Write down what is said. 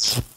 Yep.